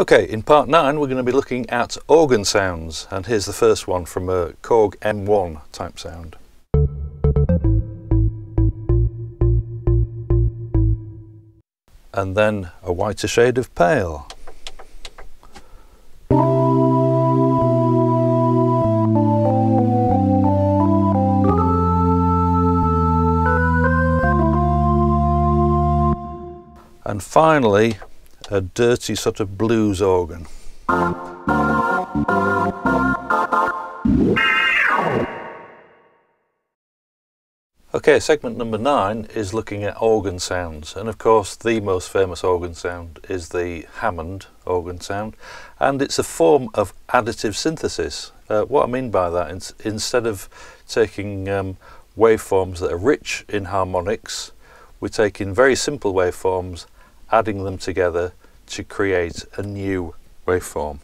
Okay, in part 9 we're going to be looking at organ sounds and here's the first one from a Korg M1 type sound. And then a whiter shade of pale. And finally, a dirty sort of blues organ. Okay, segment number nine is looking at organ sounds, and of course, the most famous organ sound is the Hammond organ sound, and it's a form of additive synthesis. Uh, what I mean by that, is instead of taking um, waveforms that are rich in harmonics, we're taking very simple waveforms, adding them together to create a new waveform.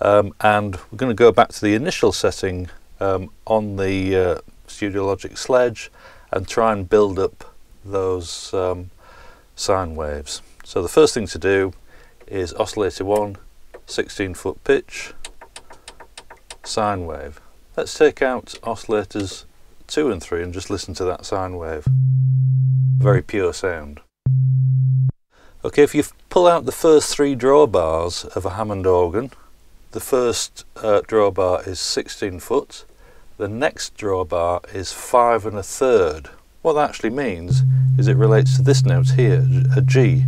Um, and we're going to go back to the initial setting um, on the uh, Studiologic Sledge and try and build up those um, sine waves. So the first thing to do is oscillator 1, 16 foot pitch, sine wave. Let's take out oscillators 2 and 3 and just listen to that sine wave. Very pure sound. Okay, if you pull out the first three drawbars of a Hammond organ, the first uh, drawbar is 16 foot, the next drawbar is five and a third. What that actually means is it relates to this note here, a G.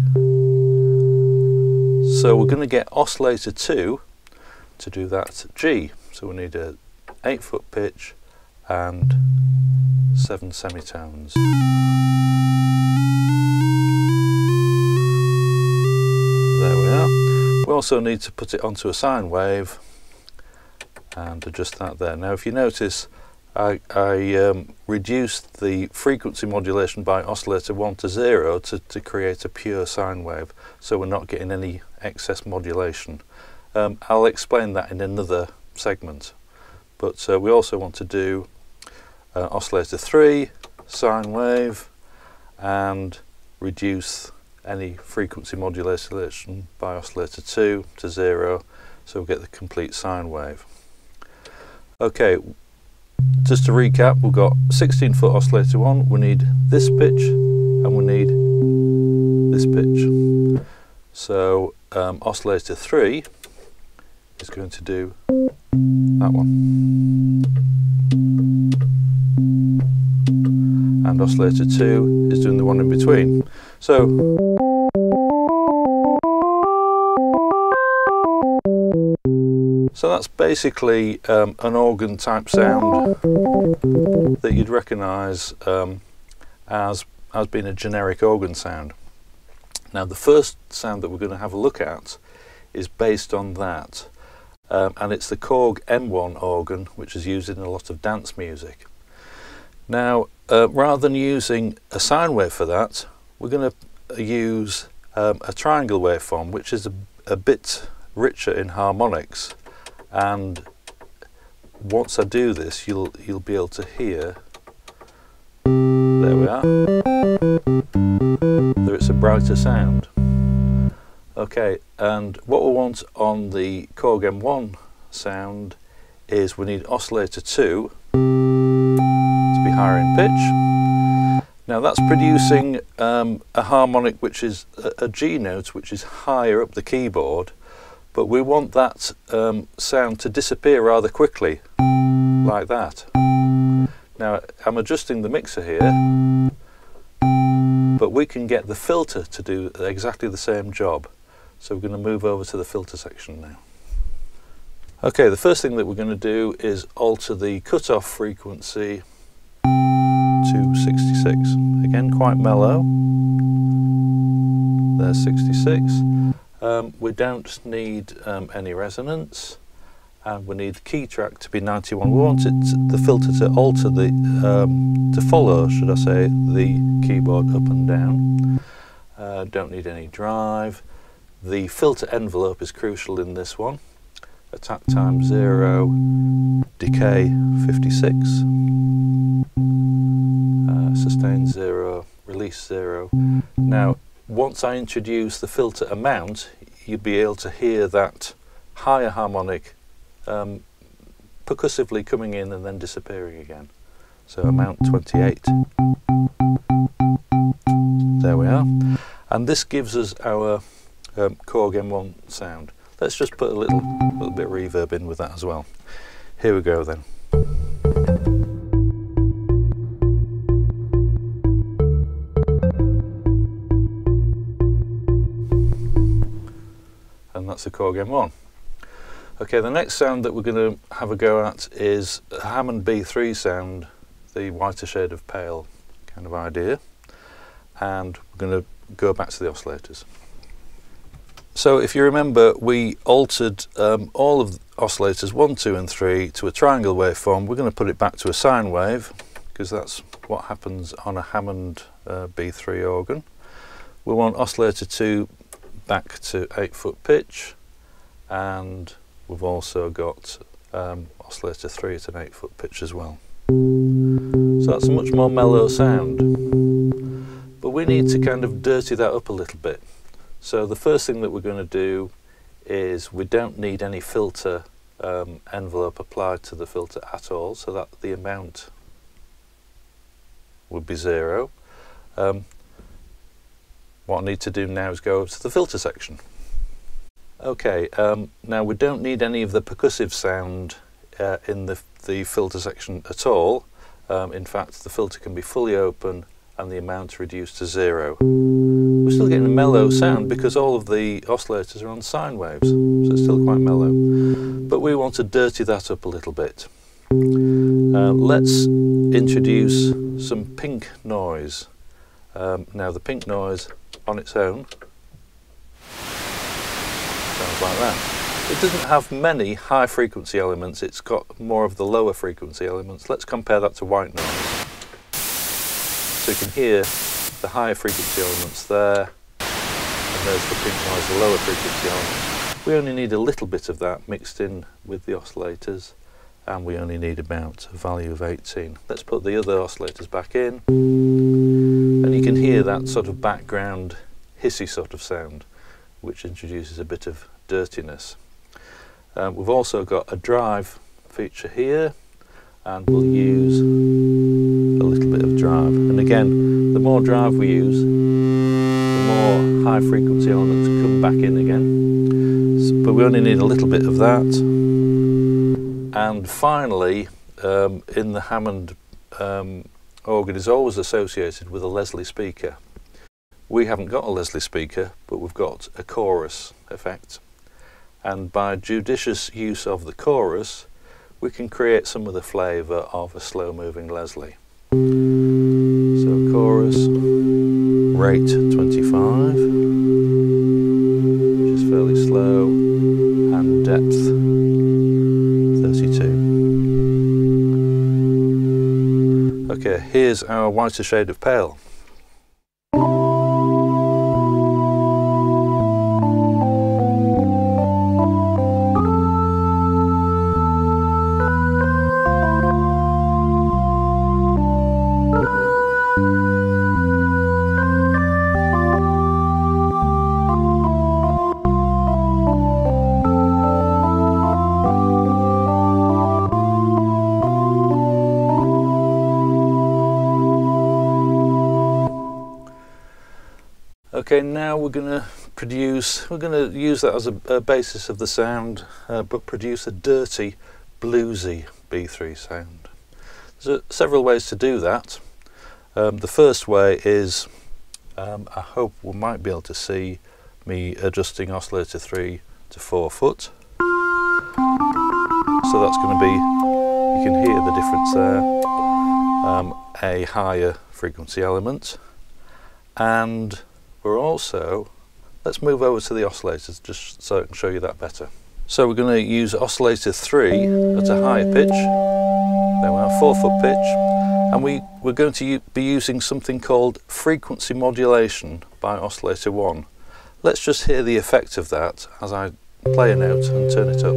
So we're going to get oscillator 2 to do that G. So we need a 8 foot pitch and 7 semitones. Also need to put it onto a sine wave and adjust that there. Now if you notice I, I um, reduced the frequency modulation by oscillator 1 to 0 to, to create a pure sine wave so we're not getting any excess modulation. Um, I'll explain that in another segment but uh, we also want to do uh, oscillator 3, sine wave and reduce any frequency modulation by oscillator 2 to 0 so we'll get the complete sine wave. Okay, just to recap, we've got 16 foot oscillator 1, we need this pitch and we need this pitch. So um, oscillator 3 is going to do that one. And oscillator 2 is doing the one in between. So that's basically um, an organ type sound that you'd recognise um, as, as being a generic organ sound. Now the first sound that we're going to have a look at is based on that um, and it's the Korg M1 organ which is used in a lot of dance music. Now uh, rather than using a sine wave for that we're going to use um, a triangle waveform which is a, a bit richer in harmonics and once I do this you'll you'll be able to hear there we are there it's a brighter sound. Okay and what we want on the Korg M1 sound is we need oscillator 2 to be higher in pitch. Now that's producing um, a harmonic which is a, a G note which is higher up the keyboard but we want that um, sound to disappear rather quickly like that. Now I'm adjusting the mixer here but we can get the filter to do exactly the same job. So we're going to move over to the filter section now. Okay the first thing that we're going to do is alter the cutoff frequency to 66 again quite mellow. There's 66 um, we don't need um, any resonance and we need the key track to be 91. We want it to, the filter to alter the, um, to follow, should I say, the keyboard up and down. Uh, don't need any drive. The filter envelope is crucial in this one. Attack time 0, decay 56, uh, sustain 0, release 0. Now once I introduce the filter amount, you'd be able to hear that higher harmonic um, percussively coming in and then disappearing again. So amount 28. There we are. And this gives us our um, Korg M1 sound. Let's just put a little, little bit of reverb in with that as well. Here we go then. That's the Korg M1. Okay, the next sound that we're going to have a go at is a Hammond B3 sound, the whiter shade of pale kind of idea. And we're going to go back to the oscillators. So if you remember, we altered um, all of oscillators 1, 2 and 3 to a triangle waveform. We're going to put it back to a sine wave because that's what happens on a Hammond uh, B3 organ. We want oscillator 2 back to 8 foot pitch and we've also got um, oscillator 3 at an 8 foot pitch as well. So that's a much more mellow sound. But we need to kind of dirty that up a little bit. So the first thing that we're going to do is we don't need any filter um, envelope applied to the filter at all so that the amount would be zero. Um, what I need to do now is go to the filter section. Okay, um, now we don't need any of the percussive sound uh, in the, the filter section at all. Um, in fact, the filter can be fully open and the amount reduced to zero. We're still getting a mellow sound because all of the oscillators are on sine waves, so it's still quite mellow. But we want to dirty that up a little bit. Uh, let's introduce some pink noise. Um, now the pink noise on its own sounds like that. It doesn't have many high frequency elements, it's got more of the lower frequency elements. Let's compare that to white noise. So you can hear the higher frequency elements there, and there's the pink noise, the lower frequency elements. We only need a little bit of that mixed in with the oscillators, and we only need about a value of 18. Let's put the other oscillators back in, and you can hear that sort of background hissy sort of sound, which introduces a bit of dirtiness. Um, we've also got a drive feature here, and we'll use a little bit of drive. And again, the more drive we use, the more high frequency elements come back in again. So, but we only need a little bit of that. And finally, um, in the Hammond um, organ is always associated with a Leslie speaker. We haven't got a Leslie speaker, but we've got a chorus effect. And by judicious use of the chorus, we can create some of the flavour of a slow moving Leslie. So chorus, rate 25, here's our whiter shade of pale. Okay, now we're going to produce, we're going to use that as a, a basis of the sound, uh, but produce a dirty, bluesy B3 sound. There's a, several ways to do that. Um, the first way is, um, I hope we might be able to see me adjusting oscillator 3 to 4 foot. So that's going to be, you can hear the difference there, um, a higher frequency element and we're also, let's move over to the oscillators just so I can show you that better. So we're going to use oscillator 3 at a higher pitch, then we have 4 foot pitch, and we, we're going to be using something called frequency modulation by oscillator 1. Let's just hear the effect of that as I play a note and turn it up.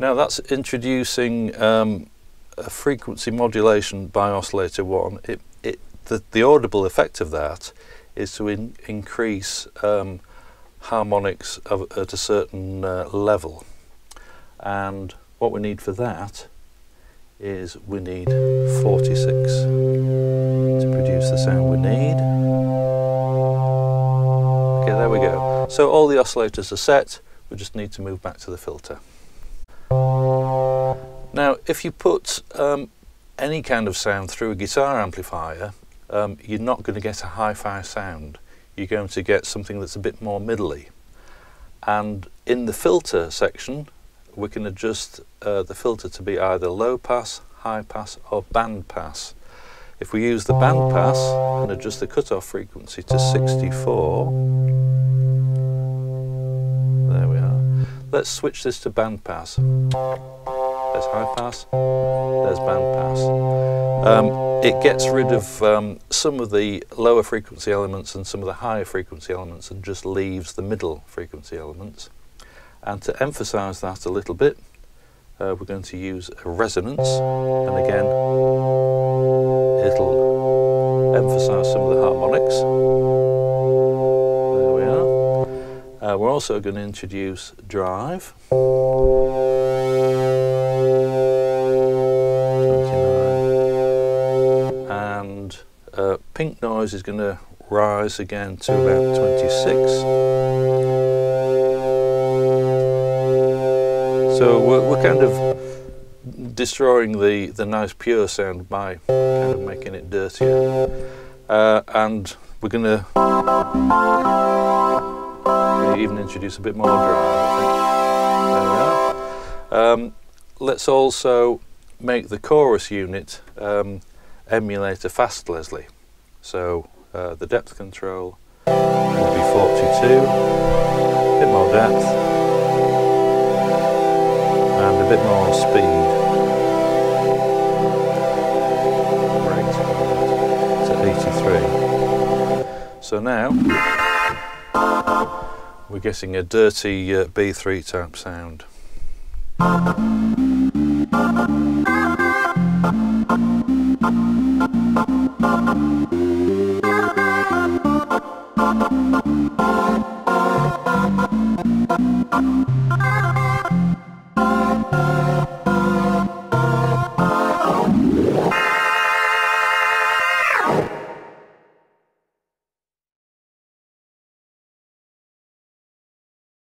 Now that's introducing um, a frequency modulation by oscillator 1, it, it the, the audible effect of that is to in, increase um, harmonics of, at a certain uh, level. And what we need for that is we need 46 to produce the sound we need. Okay, there we go. So all the oscillators are set, we just need to move back to the filter. Now, if you put um, any kind of sound through a guitar amplifier, um, you're not going to get a hi-fi sound. You're going to get something that's a bit more middly. And in the filter section, we can adjust uh, the filter to be either low pass, high pass or band pass. If we use the band pass and adjust the cutoff frequency to 64, there we are. Let's switch this to band pass. There's high pass, there's band pass. Um, it gets rid of um, some of the lower frequency elements and some of the higher frequency elements and just leaves the middle frequency elements. And to emphasize that a little bit, uh, we're going to use a resonance and again it'll emphasize some of the harmonics. There we are. Uh, we're also going to introduce drive. Pink noise is going to rise again to about 26. So we're, we're kind of destroying the, the nice pure sound by kind of making it dirtier. Uh, and we're going to even introduce a bit more drive. Um, let's also make the chorus unit um, emulate a fast Leslie. So uh, the depth control will be 42, a bit more depth and a bit more speed. To 83. So now we're getting a dirty uh, B3 type sound.